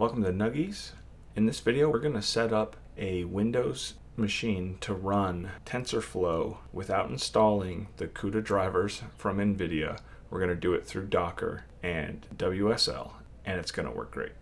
Welcome to Nuggies. In this video, we're going to set up a Windows machine to run TensorFlow without installing the CUDA drivers from NVIDIA. We're going to do it through Docker and WSL, and it's going to work great.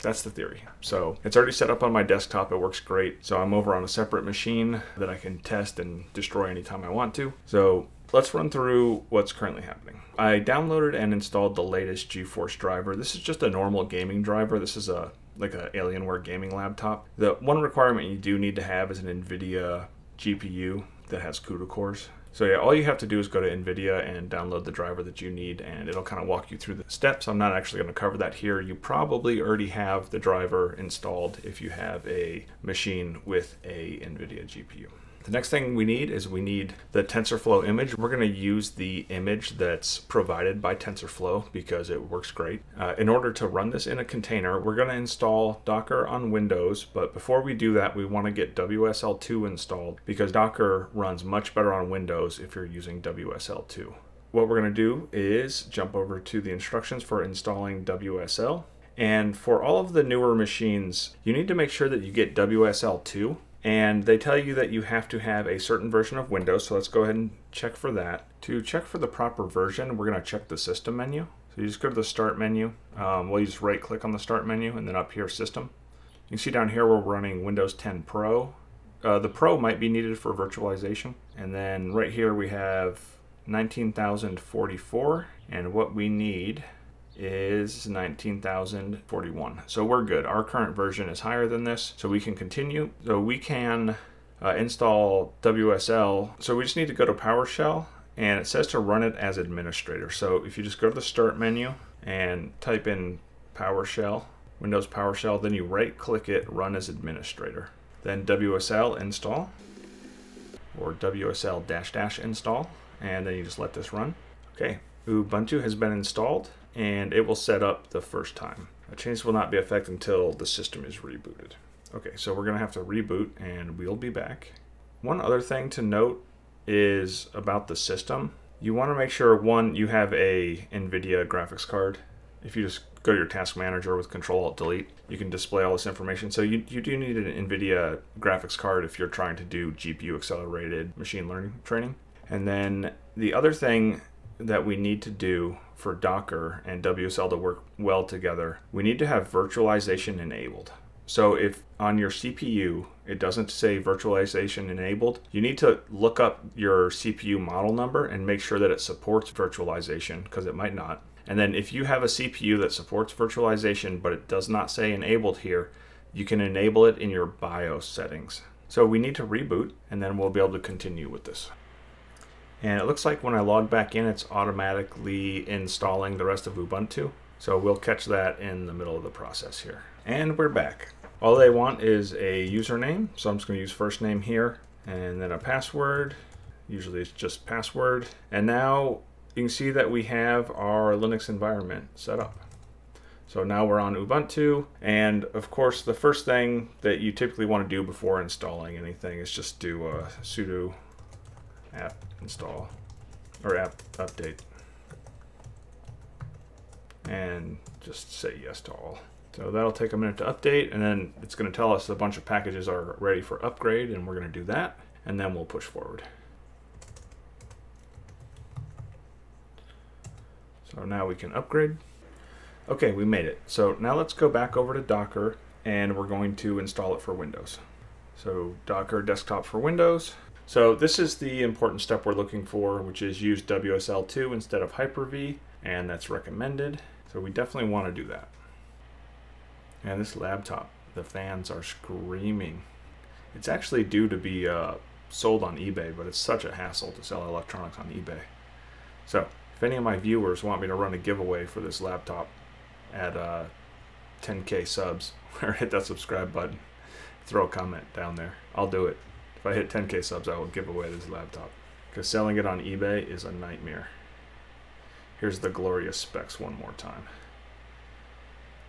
That's the theory. So it's already set up on my desktop. It works great. So I'm over on a separate machine that I can test and destroy anytime I want to. So let's run through what's currently happening. I downloaded and installed the latest GeForce driver. This is just a normal gaming driver. This is a like a Alienware gaming laptop. The one requirement you do need to have is an NVIDIA GPU that has CUDA cores. So yeah, all you have to do is go to NVIDIA and download the driver that you need and it'll kind of walk you through the steps. I'm not actually going to cover that here. You probably already have the driver installed if you have a machine with a NVIDIA GPU. The next thing we need is we need the TensorFlow image. We're going to use the image that's provided by TensorFlow because it works great. Uh, in order to run this in a container, we're going to install Docker on Windows, but before we do that, we want to get WSL2 installed because Docker runs much better on Windows if you're using WSL2. What we're going to do is jump over to the instructions for installing WSL. And for all of the newer machines, you need to make sure that you get WSL2 and they tell you that you have to have a certain version of Windows, so let's go ahead and check for that. To check for the proper version, we're going to check the System menu. So you just go to the Start menu. Um, we'll just right click on the Start menu and then up here System. You can see down here we're running Windows 10 Pro. Uh, the Pro might be needed for virtualization. And then right here we have 19,044 and what we need is 19,041. So we're good. Our current version is higher than this, so we can continue. So we can uh, install WSL. So we just need to go to PowerShell, and it says to run it as administrator. So if you just go to the Start menu and type in PowerShell, Windows PowerShell, then you right click it, Run as Administrator. Then WSL install, or WSL dash dash install, and then you just let this run. Okay, Ubuntu has been installed and it will set up the first time. A change will not be effective until the system is rebooted. Okay, so we're to have to reboot and we'll be back. One other thing to note is about the system. You want to make sure, one, you have a NVIDIA graphics card. If you just go to your task manager with Control Alt Delete, you can display all this information. So you, you do need an NVIDIA graphics card if you're trying to do GPU accelerated machine learning training. And then the other thing that we need to do for Docker and WSL to work well together, we need to have virtualization enabled. So if on your CPU it doesn't say virtualization enabled, you need to look up your CPU model number and make sure that it supports virtualization because it might not. And then if you have a CPU that supports virtualization but it does not say enabled here, you can enable it in your BIOS settings. So we need to reboot and then we'll be able to continue with this. And it looks like when I log back in, it's automatically installing the rest of Ubuntu. So we'll catch that in the middle of the process here. And we're back. All they want is a username. So I'm just going to use first name here and then a password. Usually it's just password. And now you can see that we have our Linux environment set up. So now we're on Ubuntu, and of course the first thing that you typically want to do before installing anything is just do a sudo apt install or apt update and just say yes to all. So that'll take a minute to update and then it's going to tell us a bunch of packages are ready for upgrade and we're going to do that and then we'll push forward. So now we can upgrade. Okay, we made it. So now let's go back over to Docker and we're going to install it for Windows. So Docker desktop for Windows. So this is the important step we're looking for, which is use WSL2 instead of Hyper-V, and that's recommended. So we definitely want to do that. And this laptop, the fans are screaming. It's actually due to be uh, sold on eBay, but it's such a hassle to sell electronics on eBay. So if any of my viewers want me to run a giveaway for this laptop at uh, 10k subs, or hit that subscribe button, throw a comment down there. I'll do it. If I hit 10k subs, I will give away this laptop. Because selling it on eBay is a nightmare. Here's the glorious specs one more time.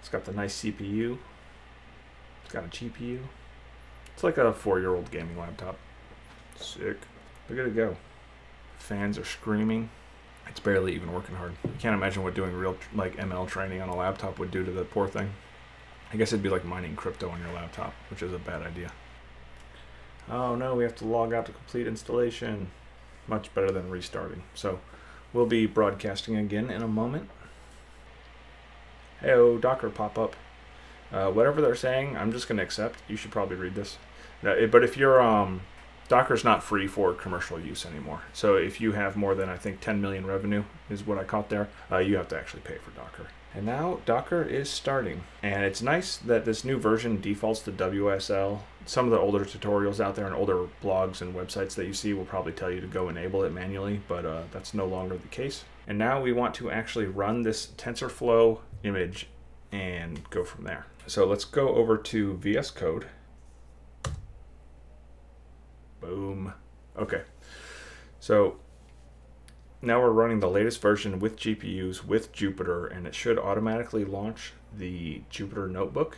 It's got the nice CPU. It's got a GPU. It's like a four-year-old gaming laptop. Sick. Look at it go. Fans are screaming. It's barely even working hard. I can't imagine what doing real like ML training on a laptop would do to the poor thing. I guess it'd be like mining crypto on your laptop, which is a bad idea. Oh no, we have to log out to complete installation. Much better than restarting. So we'll be broadcasting again in a moment. Hey, Docker pop up. Uh, whatever they're saying, I'm just going to accept. You should probably read this. But if you're um, Docker's not free for commercial use anymore. So if you have more than I think 10 million revenue is what I caught there, uh, you have to actually pay for Docker. And now Docker is starting. And it's nice that this new version defaults to WSL. Some of the older tutorials out there and older blogs and websites that you see will probably tell you to go enable it manually, but uh, that's no longer the case. And now we want to actually run this TensorFlow image and go from there. So let's go over to VS Code Boom. Okay. So now we're running the latest version with GPUs with Jupyter, and it should automatically launch the Jupyter Notebook.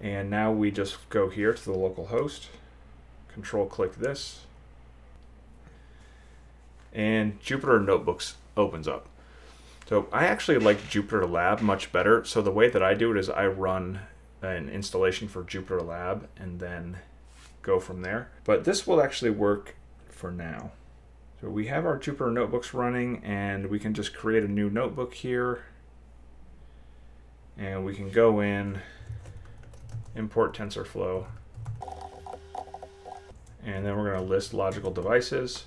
And now we just go here to the local host, control click this, and Jupyter Notebooks opens up. So I actually like Jupyter Lab much better. So the way that I do it is I run an installation for Jupyter Lab and then go from there. But this will actually work for now. So we have our Jupyter notebooks running and we can just create a new notebook here. And we can go in, import TensorFlow. And then we're going to list logical devices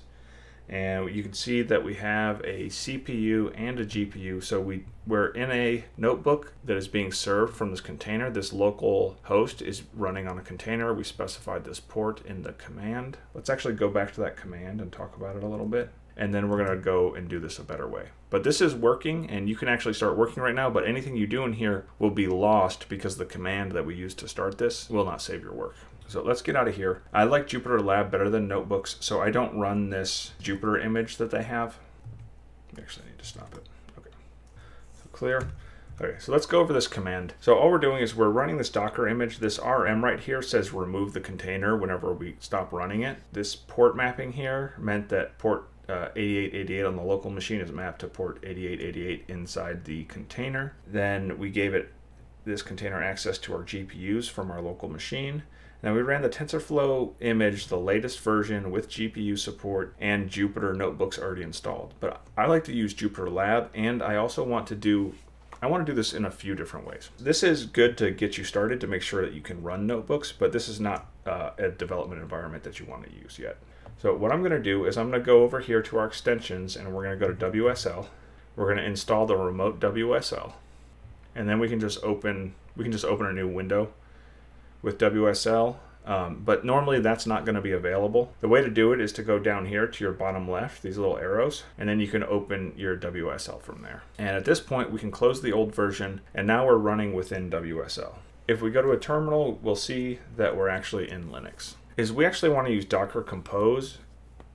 and you can see that we have a CPU and a GPU. So we, we're in a notebook that is being served from this container. This local host is running on a container. We specified this port in the command. Let's actually go back to that command and talk about it a little bit. And then we're going to go and do this a better way. But this is working and you can actually start working right now, but anything you do in here will be lost because the command that we used to start this will not save your work. So let's get out of here. I like Jupyter Lab better than notebooks, so I don't run this Jupyter image that they have. Actually, I need to stop it. Okay, so clear. Okay, so let's go over this command. So all we're doing is we're running this Docker image. This RM right here says remove the container whenever we stop running it. This port mapping here meant that port uh, 8888 on the local machine is mapped to port 8888 inside the container. Then we gave it this container access to our GPUs from our local machine. Now we ran the TensorFlow image, the latest version with GPU support and Jupyter notebooks already installed. But I like to use Jupyter Lab and I also want to do I want to do this in a few different ways. This is good to get you started to make sure that you can run notebooks, but this is not uh, a development environment that you want to use yet. So what I'm going to do is I'm going to go over here to our extensions and we're going to go to WSL. We're going to install the remote WSL. And then we can just open we can just open a new window with WSL, um, but normally that's not going to be available. The way to do it is to go down here to your bottom left, these little arrows, and then you can open your WSL from there. And at this point, we can close the old version, and now we're running within WSL. If we go to a terminal, we'll see that we're actually in Linux. Is we actually want to use Docker Compose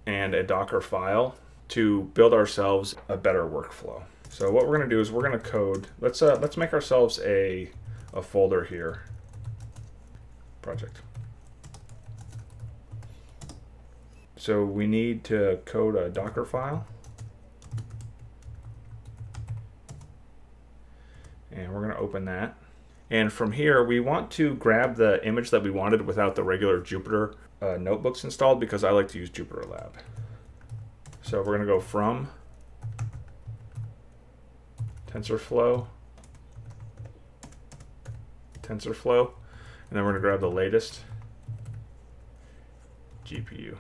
and a Docker file to build ourselves a better workflow. So what we're going to do is we're going to code. Let's uh, let's make ourselves a a folder here project. So we need to code a Docker file. And we're going to open that. And from here, we want to grab the image that we wanted without the regular Jupyter uh, notebooks installed because I like to use Jupyter Lab. So we're going to go from TensorFlow, TensorFlow, and then we're going to grab the latest GPU.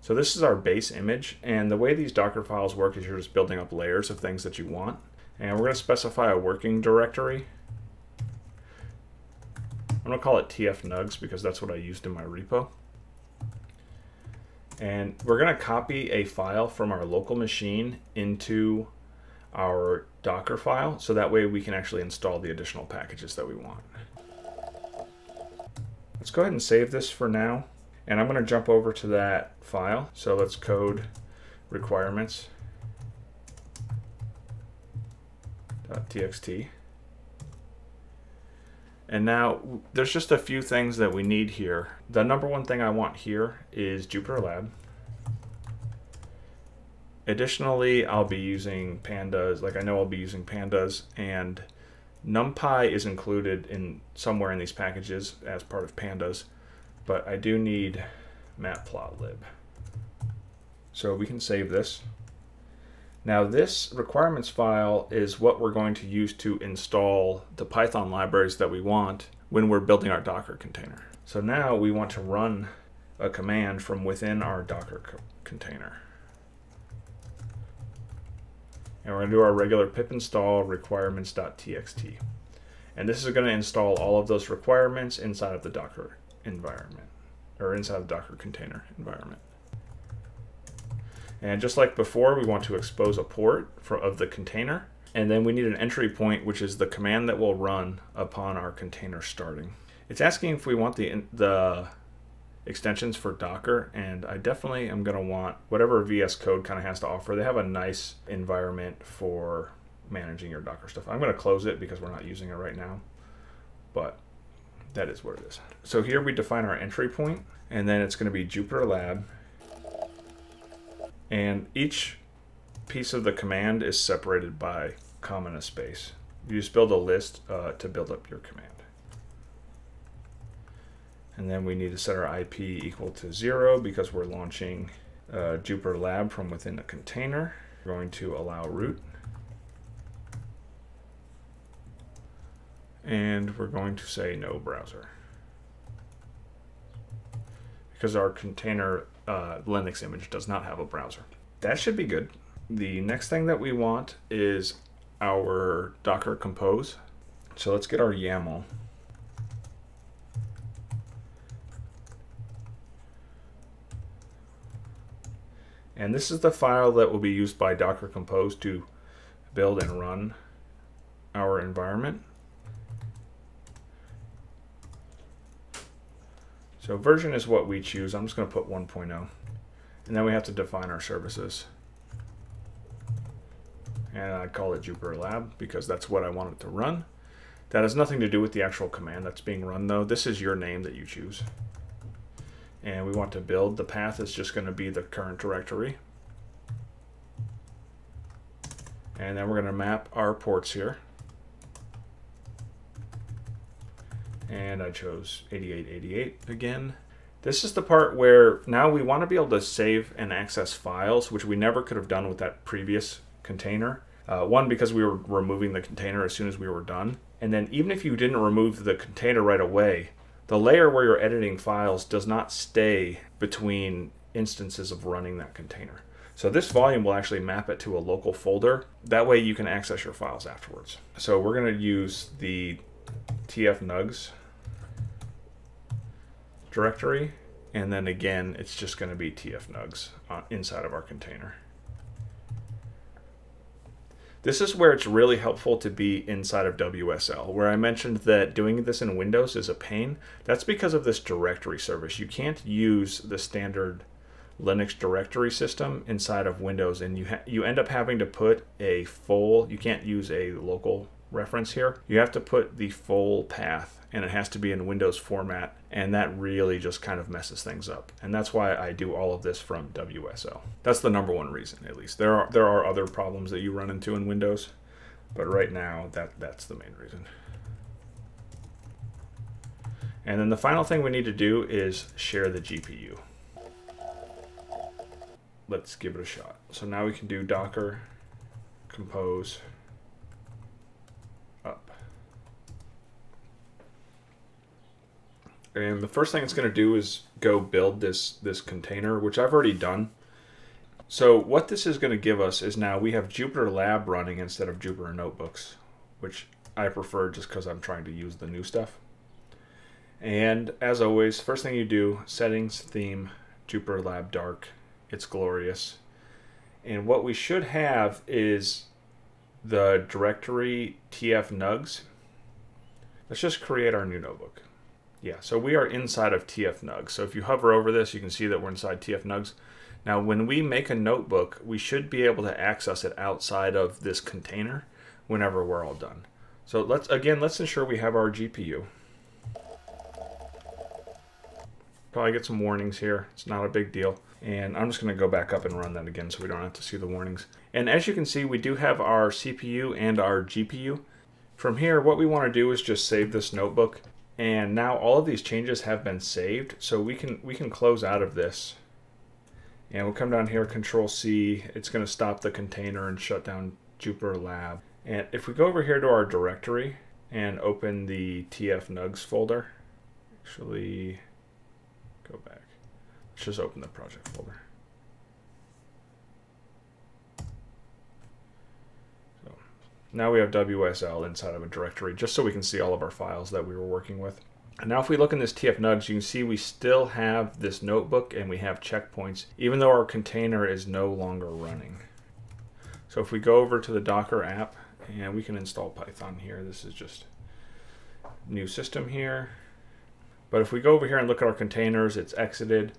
So this is our base image, and the way these Docker files work is you're just building up layers of things that you want. And we're going to specify a working directory. I'm going to call it tfnugs because that's what I used in my repo. And we're going to copy a file from our local machine into our Docker file, so that way we can actually install the additional packages that we want. Let's go ahead and save this for now. And I'm going to jump over to that file. So let's code requirements. .txt. And now there's just a few things that we need here. The number one thing I want here is Jupyter Lab. Additionally, I'll be using pandas, like I know I'll be using pandas and NumPy is included in somewhere in these packages as part of pandas, but I do need matplotlib. So we can save this. Now this requirements file is what we're going to use to install the Python libraries that we want when we're building our Docker container. So now we want to run a command from within our Docker co container. And we're going to do our regular pip install requirements.txt. And this is going to install all of those requirements inside of the Docker environment, or inside the Docker container environment. And just like before, we want to expose a port for, of the container. And then we need an entry point, which is the command that will run upon our container starting. It's asking if we want the, the extensions for Docker, and I definitely am going to want whatever VS Code kind of has to offer. They have a nice environment for managing your Docker stuff. I'm going to close it because we're not using it right now, but that is what it is. So here we define our entry point, and then it's going to be Jupyter Lab, and each piece of the command is separated by comma and space. You just build a list uh, to build up your command. And then we need to set our IP equal to zero because we're launching uh, Jupyter Lab from within a container. We're going to allow root. And we're going to say no browser. Because our container uh, Linux image does not have a browser. That should be good. The next thing that we want is our Docker Compose. So let's get our YAML. And this is the file that will be used by Docker Compose to build and run our environment. So version is what we choose. I'm just going to put 1.0. And then we have to define our services. And I call it Jupyter Lab because that's what I want it to run. That has nothing to do with the actual command that's being run though. This is your name that you choose and we want to build, the path is just going to be the current directory. And then we're going to map our ports here. And I chose 8888 again. This is the part where now we want to be able to save and access files, which we never could have done with that previous container. Uh, one, because we were removing the container as soon as we were done. And then even if you didn't remove the container right away, the layer where you're editing files does not stay between instances of running that container. So this volume will actually map it to a local folder. That way you can access your files afterwards. So we're going to use the tfnugs directory. And then again, it's just going to be tfnugs uh, inside of our container. This is where it's really helpful to be inside of WSL. Where I mentioned that doing this in Windows is a pain, that's because of this directory service. You can't use the standard Linux directory system inside of Windows, and you you end up having to put a full. You can't use a local reference here. You have to put the full path and it has to be in Windows format, and that really just kind of messes things up. And that's why I do all of this from WSL. That's the number one reason, at least. There are there are other problems that you run into in Windows, but right now that that's the main reason. And then the final thing we need to do is share the GPU. Let's give it a shot. So now we can do Docker compose And the first thing it's going to do is go build this, this container, which I've already done. So what this is going to give us is now we have Jupyter Lab running instead of Jupyter Notebooks, which I prefer just because I'm trying to use the new stuff. And as always, first thing you do, settings, theme, Jupyter Lab Dark. It's glorious. And what we should have is the directory tf nugs. Let's just create our new notebook. Yeah, so we are inside of tfnugs. So if you hover over this, you can see that we're inside tfnugs. Now, when we make a notebook, we should be able to access it outside of this container whenever we're all done. So let's again, let's ensure we have our GPU. Probably get some warnings here. It's not a big deal. And I'm just going to go back up and run that again so we don't have to see the warnings. And as you can see, we do have our CPU and our GPU. From here, what we want to do is just save this notebook. And now all of these changes have been saved, so we can we can close out of this. And we'll come down here, Control C. It's going to stop the container and shut down Jupyter Lab. And if we go over here to our directory and open the TF Nugs folder, actually go back. Let's just open the project folder. Now we have WSL inside of a directory just so we can see all of our files that we were working with. And now if we look in this TF Nugs, you can see we still have this notebook and we have checkpoints, even though our container is no longer running. So if we go over to the Docker app, and we can install Python here, this is just new system here. But if we go over here and look at our containers, it's exited.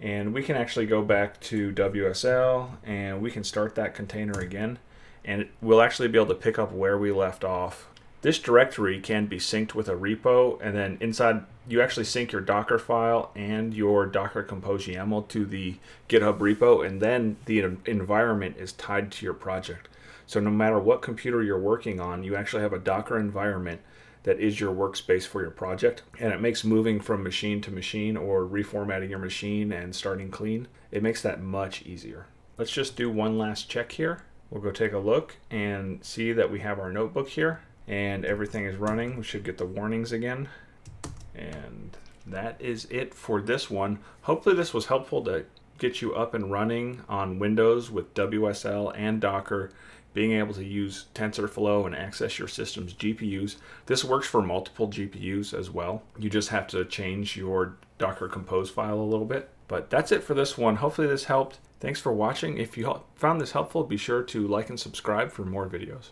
And we can actually go back to WSL and we can start that container again. And we'll actually be able to pick up where we left off. This directory can be synced with a repo and then inside you actually sync your Docker file and your Docker Compose YAML to the GitHub repo and then the environment is tied to your project. So no matter what computer you're working on, you actually have a Docker environment that is your workspace for your project. And it makes moving from machine to machine or reformatting your machine and starting clean, it makes that much easier. Let's just do one last check here. We'll go take a look and see that we have our notebook here and everything is running. We should get the warnings again. And that is it for this one. Hopefully this was helpful to get you up and running on Windows with WSL and Docker being able to use TensorFlow and access your system's GPUs. This works for multiple GPUs as well. You just have to change your Docker Compose file a little bit. But that's it for this one. Hopefully this helped. Thanks for watching. If you found this helpful, be sure to like and subscribe for more videos.